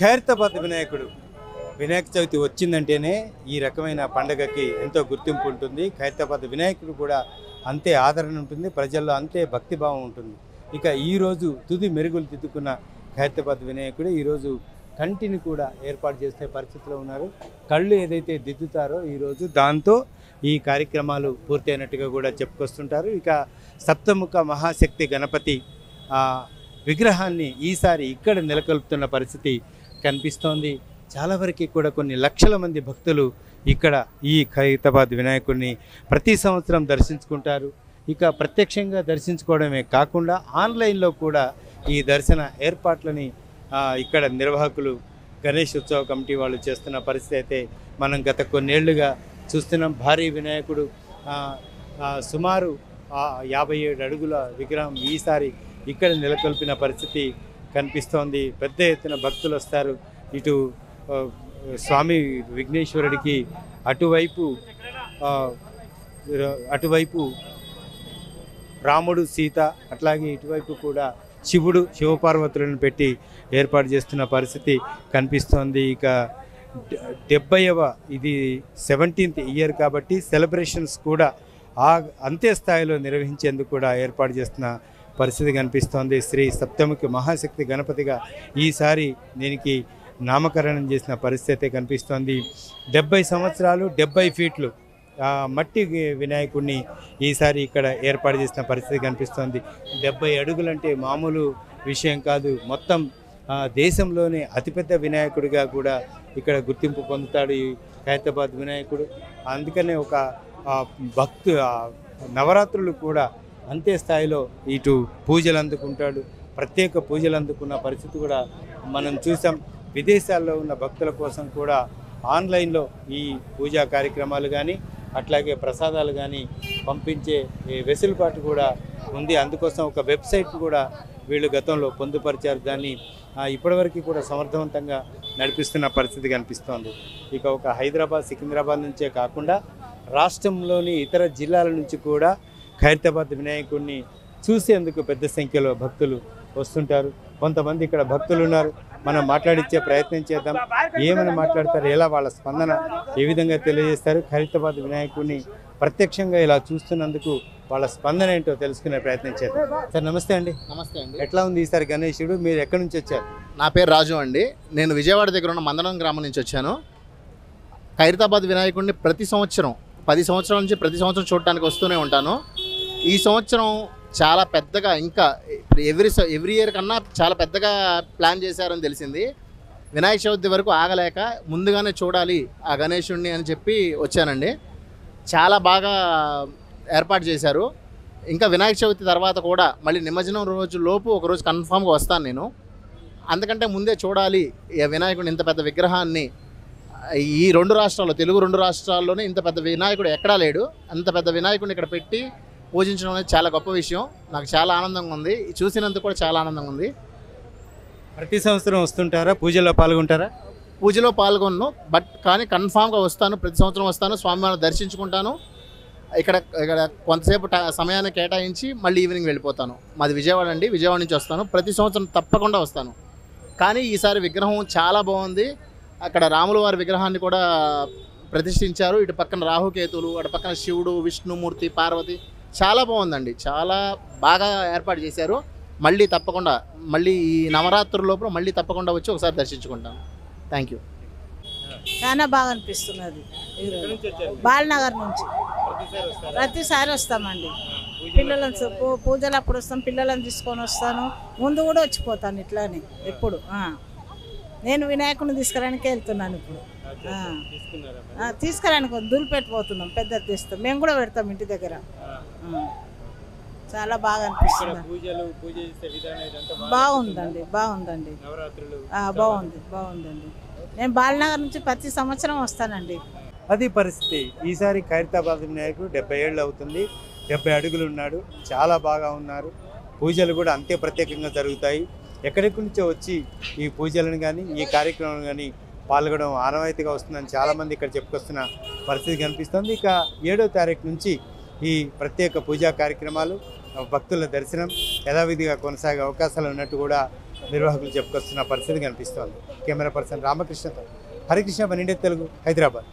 ఖైరతాబాద్ వినాయకుడు. వినాయక చవితి వచ్చిందంటేనే ఈ రకమైన పండగకి ఎంతో గుర్తింపు ఉంటుంది. ఖైరతాబాద్ వినాయకుడు కూడా అంతే ఆదరణ ఉంటుంది. ప్రజల్లో అంతే భక్తిభావం ఉంటుంది. ఇక ఈరోజు తుది మెరుగులు దిద్దుకున్న ఖైరతాబాద్ వినాయకుడు ఈరోజు కంటిని కూడా ఏర్పాటు చేసే పరిస్థితిలో ఉన్నారు. కళ్ళు ఏదైతే దిద్దుతారో ఈరోజు దాంతో ఈ కార్యక్రమాలు పూర్తయినట్టుగా కూడా చెప్పుకొస్తుంటారు. ఇక సప్తముఖ మహాశక్తి గణపతి విగ్రహాన్ని ఈసారి ఇక్కడ నెలకొల్పుతున్న పరిస్థితి కనిపిస్తోంది. చాలా వరకు కూడా కొన్ని లక్షల మంది భక్తులు ఇక్కడ ఈ ఖైరతాబాద్ వినాయకుడిని ప్రతి సంవత్సరం దర్శించుకుంటారు. ఇక ప్రత్యక్షంగా దర్శించుకోవడమే కాకుండా ఆన్లైన్లో కూడా ఈ దర్శన ఏర్పాట్లని ఇక్కడ నిర్వాహకులు గణేష్ ఉత్సవ కమిటీ వాళ్ళు చేస్తున్న పరిస్థితి అయితే మనం గత కొన్నేళ్ళుగా చూస్తున్నాం. భారీ వినాయకుడు సుమారు యాభై ఏడు అడుగుల విగ్రహం ఈసారి ఇక్కడ నెలకొల్పిన పరిస్థితి కనిపిస్తోంది. పెద్ద ఎత్తున భక్తులు వస్తారు. ఇటు స్వామి విఘ్నేశ్వరుడికి అటువైపు అటువైపు రాముడు సీత అట్లాగే ఇటువైపు కూడా శివుడు శివపార్వతులను పెట్టి ఏర్పాటు చేస్తున్న పరిస్థితి కనిపిస్తోంది. ఇక డె- డెబ్బైవ ఇది సెవెంటీన్త్ ఇయర్ కాబట్టి సెలబ్రేషన్స్ కూడా ఆ అంతే స్థాయిలో నిర్వహించేందుకు కూడా ఏర్పాటు చేస్తున్న పరిస్థితి కనిపిస్తోంది. శ్రీ సప్తముఖి మహాశక్తి గణపతిగా ఈసారి దీనికి నామకరణం చేసిన పరిస్థితి కనిపిస్తోంది. డెబ్బై సంవత్సరాలు డెబ్బై ఫీట్లు మట్టి వినాయకుడిని ఈసారి ఇక్కడ ఏర్పాటు చేసిన పరిస్థితి కనిపిస్తోంది. డెబ్బై అడుగులంటే మామూలు విషయం కాదు. మొత్తం దేశంలోనే అతిపెద్ద వినాయకుడిగా కూడా ఇక్కడ గుర్తింపు పొందుతాడు ఈ హైదరాబాద్ వినాయకుడు. అందుకనే ఒక భక్తు నవరాత్రులు కూడా అంతే స్థాయిలో ఇటు పూజలు అందుకుంటాడు. ప్రత్యేక పూజలు అందుకున్న పరిస్థితి కూడా మనం చూసాం. విదేశాల్లో ఉన్న భక్తుల కోసం కూడా ఆన్లైన్లో ఈ పూజా కార్యక్రమాలు కానీ అట్లాగే ప్రసాదాలు కానీ పంపించే వెసులుబాటు కూడా ఉంది. అందుకోసం ఒక వెబ్సైట్ కూడా వీళ్ళు గతంలో పొందుపరిచారు. దాన్ని ఇప్పటివరకు కూడా సమర్థవంతంగా నడిపిస్తున్న పరిస్థితి కనిపిస్తోంది. ఇక ఒక హైదరాబాద్ సికింద్రాబాద్ నుంచే కాకుండా రాష్ట్రంలోని ఇతర జిల్లాల నుంచి కూడా ఖైరతాబాద్ వినాయకుడిని చూసేందుకు పెద్ద సంఖ్యలో భక్తులు వస్తుంటారు. కొంతమంది ఇక్కడ భక్తులు ఉన్నారు. మనం మాట్లాడించే ప్రయత్నం చేద్దాం. ఏమని మాట్లాడతారు? ఎలా వాళ్ళ స్పందన ఏ విధంగా తెలియజేస్తారు? ఖైరతాబాద్ వినాయకుడిని ప్రత్యక్షంగా ఇలా చూస్తున్నందుకు వాళ్ళ స్పందన ఏంటో తెలుసుకునే ప్రయత్నం చేద్దాం. సార్ నమస్తే అండి. నమస్తే అండి. ఎట్లా ఉంది ఈసారి గణేశుడు మీరు ఎక్కడి నుంచి వచ్చారు? నా పేరు రాజు అండి. నేను విజయవాడ దగ్గర ఉన్న మందడం గ్రామం నుంచి వచ్చాను. ఖైరతాబాద్ వినాయకుడిని ప్రతి సంవత్సరం పది సంవత్సరాల నుంచి ప్రతి సంవత్సరం చూడటానికి వస్తూనే ఉంటాను. ఈ సంవత్సరం చాలా పెద్దగా ఇంకా ఎవ్రీ ఎవ్రీ ఇయర్ కన్నా చాలా పెద్దగా ప్లాన్ చేశారని తెలిసింది. వినాయక చవితి వరకు ఆగలేక ముందుగానే చూడాలి ఆ గణేషుణ్ణి అని చెప్పి వచ్చానండి. చాలా బాగా ఏర్పాటు చేశారు. ఇంకా వినాయక చవితి తర్వాత కూడా మళ్ళీ నిమజ్జనం రోజు లోపు ఒకరోజు కన్ఫామ్గా వస్తాను నేను. అందుకంటే ముందే చూడాలి ఈ వినాయకుడిని ఇంత పెద్ద విగ్రహాన్ని. ఈ రెండు రాష్ట్రాల్లో తెలుగు రెండు రాష్ట్రాల్లోనే ఇంత పెద్ద వినాయకుడు ఎక్కడా లేడు. అంత పెద్ద వినాయకుడిని ఇక్కడ పెట్టి పూజించడం అనేది చాలా గొప్ప విషయం. నాకు చాలా ఆనందంగా ఉంది. చూసినందుకు కూడా చాలా ఆనందంగా ఉంది. ప్రతి సంవత్సరం వస్తుంటారా? పూజలో పాల్గొంటారా? పూజలో పాల్గొన్ను. బట్ కానీ కన్ఫామ్గా వస్తాను. ప్రతి సంవత్సరం వస్తాను. స్వామివారిని దర్శించుకుంటాను. ఇక్కడ ఇక్కడ కొంతసేపు ట- సమయాన్ని కేటాయించి మళ్ళీ ఈవినింగ్ వెళ్ళిపోతాను. మాది విజయవాడ అండి. విజయవాడ నుంచి వస్తాను. ప్రతి సంవత్సరం తప్పకుండా వస్తాను. కానీ ఈసారి విగ్రహం చాలా బాగుంది. అక్కడ రాముల వారి విగ్రహాన్ని కూడా ప్రతిష్ఠించారు. ఇటు పక్కన రాహుకేతులు అటు పక్కన శివుడు విష్ణుమూర్తి పార్వతి చాలా బాగుందండి. చాలా బాగా ఏర్పాటు చేశారు. మళ్ళీ తప్పకుండా మళ్ళీ ఈ నవరాత్రుల లోపల మళ్ళీ తప్పకుండా వచ్చి ఒకసారి దర్శించుకుంటాను థ్యాంక్ యూ చాలా బాగా అనిపిస్తున్నది. బాలనగర్ నుంచి. ప్రతిసారి వస్తామండి. పిల్లలను పూజలు అప్పుడు వస్తాం పిల్లలను తీసుకొని వస్తాను. ముందు కూడా వచ్చిపోతాను ఇట్లానే ఎప్పుడు. నేను వినాయకుడిని తీసుకురానికి వెళ్తున్నాను ఇప్పుడు. ఆ. ఆ, తీసుకురానికి దులిపెట్టిపోతున్నాం పెద్ద తీస్తాం. మేము కూడా పెడతాం ఇంటి దగ్గర. చాలా బాగా అనిపిస్తుంది. బాగుందండి బాగుందండి. బాగుంది బాగుందండి. నేను బాలనగర్ నుంచి ప్రతి సంవత్సరం వస్తానండి. అది పరిస్థితి. ఈసారి ఖైరతాబాద్ వినాయకుడు డెబ్బై ఏళ్ళు అవుతుంది. డెబ్బై అడుగులు ఉన్నాడు. చాలా బాగా ఉన్నారు. పూజలు కూడా అంతే ప్రత్యేకంగా జరుగుతాయి. ఎక్కడెక్కడి నుంచో వచ్చి ఈ పూజలను కానీ ఈ కార్యక్రమం కానీ పాల్గొనడం ఆనవాయితీగా వస్తుందని చాలామంది ఇక్కడ చెప్పుకొస్తున్న పరిస్థితి కనిపిస్తుంది. ఇక ఏడో తారీఖు నుంచి ఈ ప్రత్యేక పూజా కార్యక్రమాలు భక్తుల దర్శనం యథావిధిగా కొనసాగే అవకాశాలు ఉన్నట్టు కూడా నిర్వాహకులు చెప్పుకొస్తున్న పరిస్థితి కనిపిస్తోంది. కెమెరా పర్సన్ రామకృష్ణతో హరికృష్ణ పన్నెండే తెలుగు హైదరాబాద్.